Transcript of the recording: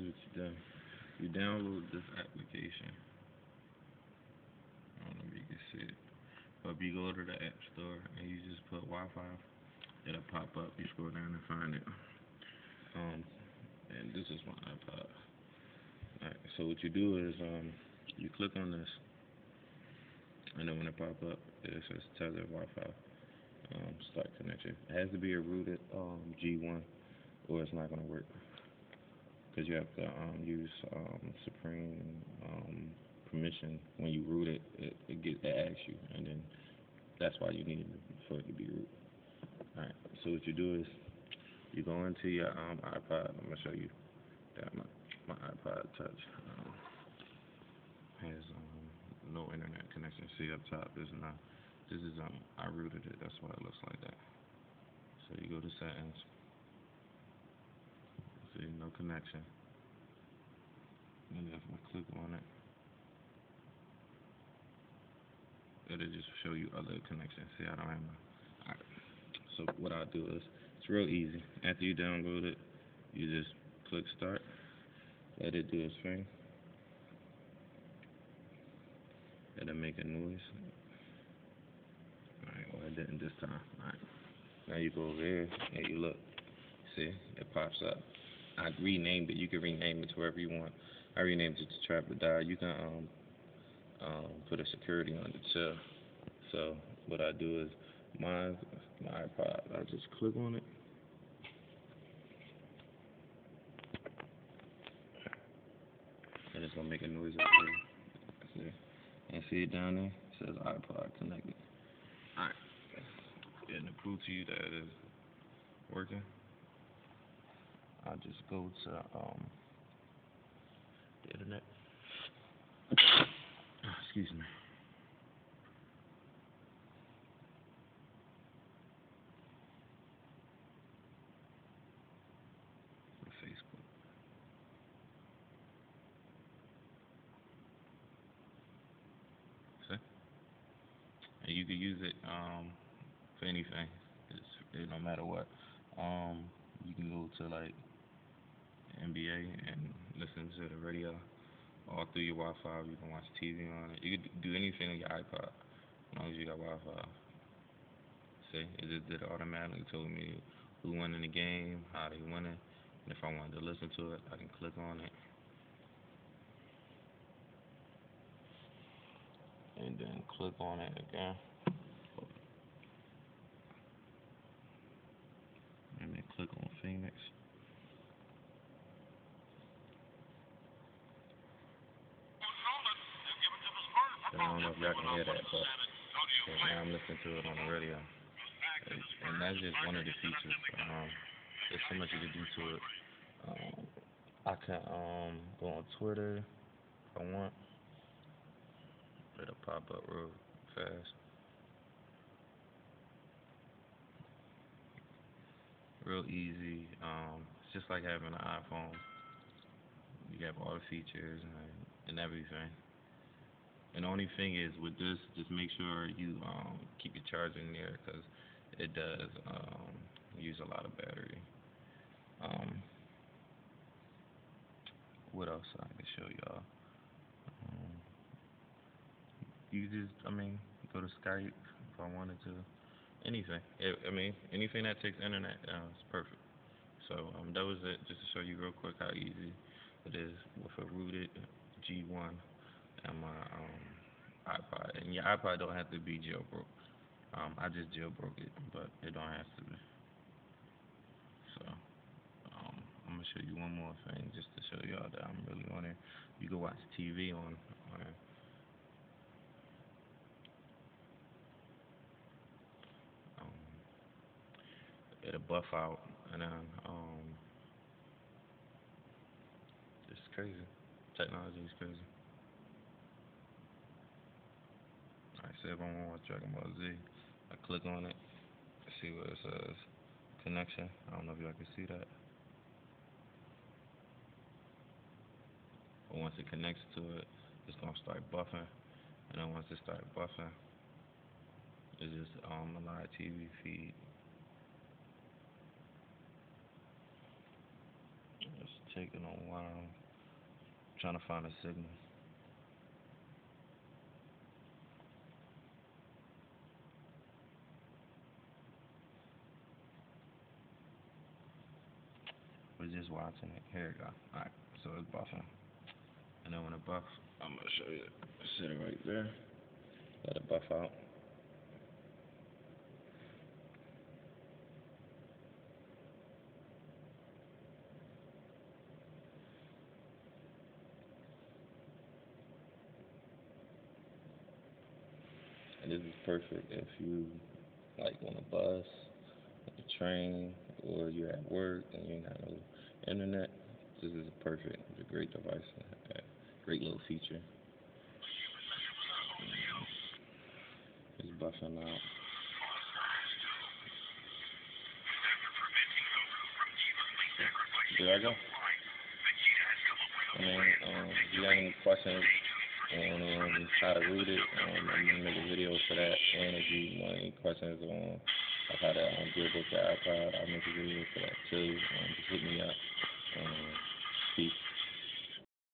what you do. You download this application. I don't know if you can see it. But you go to the app store and you just put Wi-Fi, it'll pop up. You scroll down and find it. Um, and this is my iPod. Alright, so what you do is um, you click on this, and then when it pop up, it says tether Wi-Fi um, start connection. It has to be a rooted um, G1, or it's not gonna work because you have to um, use um, Supreme um, permission when you root it. It, it, get, it asks you, and then that's why you need it for it to be root. All right. So what you do is you go into your um, iPod. I'm gonna show you that my my iPod Touch um, has um, no internet connection. See up top, there's not. This is um I rooted it. That's why it looks like that. So you go to settings. See, no connection. And if I click on it, it'll just show you other connections. See, I don't have my. Alright. So what I do is, it's real easy. After you download it, you just click start. Let it do its thing. Let It'll make a noise. Alright, well it didn't this time. Alright. Now you go over here and you look. See, it pops up. I renamed it. You can rename it to wherever you want. I renamed it to Trap or Die. You can um um put a security on it too. So what I do is my my iPod, I just click on it. And it's gonna make a noise up here. See? And see it down there? It says iPod connected. Alright. And to prove to you that it is working, I'll just go to um the internet. Excuse me. Facebook. See? And you can use it um for anything. It's it no matter what. Um you can go to like NBA and listen to the radio all through your Wi-Fi. You can watch TV on it. You can do anything on your iPod as long as you got Wi-Fi. See, it just did it automatically. Told me who won in the game, how they won it. And if I wanted to listen to it, I can click on it. And then click on it again. And then click on Phoenix. I don't know if y'all can hear that, but now I'm listening to it on the radio. And, and that's just one of the features. Um, there's so much you can do to it. Um, I can um, go on Twitter if I want. It'll pop up real fast. Real easy. Um, it's just like having an iPhone. You have all the features and, and everything. The only thing is with this, just make sure you um, keep your charging there because it does um, use a lot of battery. Um, what else I can show y'all? Um, you just, I mean, go to Skype if I wanted to. Anything. I mean, anything that takes internet uh, is perfect. So um, that was it, just to show you real quick how easy it is with a rooted G1 and my um, iPod. And your iPod don't have to be jailbroke. Um, I just jailbroke it, but it don't have to be. So um, I'm gonna show you one more thing just to show y'all that I'm really on it. You can watch TV on on there. Um, it'll buff out and then um, it's crazy. Technology is crazy. Alright, say if I want Dragon Ball Z, I click on it, see what it says. Connection. I don't know if y'all can see that. But once it connects to it, it's gonna start buffing. And then once it starts buffing, it's just um a live TV feed. Let's taking a while. trying to find a signal. We're watching it. Here we go. Alright, so it's buffing. And then when it buffs, I'm gonna show you. It right there. Let it buff out. And this is perfect if you like on a bus, a train, or you're at work and you're not no internet. This is perfect. It's a great device. Great little feature. It's buffing out. There I go. I mean, um, if you got any questions on um, how to read it, um, I'm gonna make a video for that. And if you want any questions on um, build up your iPod, I'll make a video for that too. Um, just hit me up. Um, peace.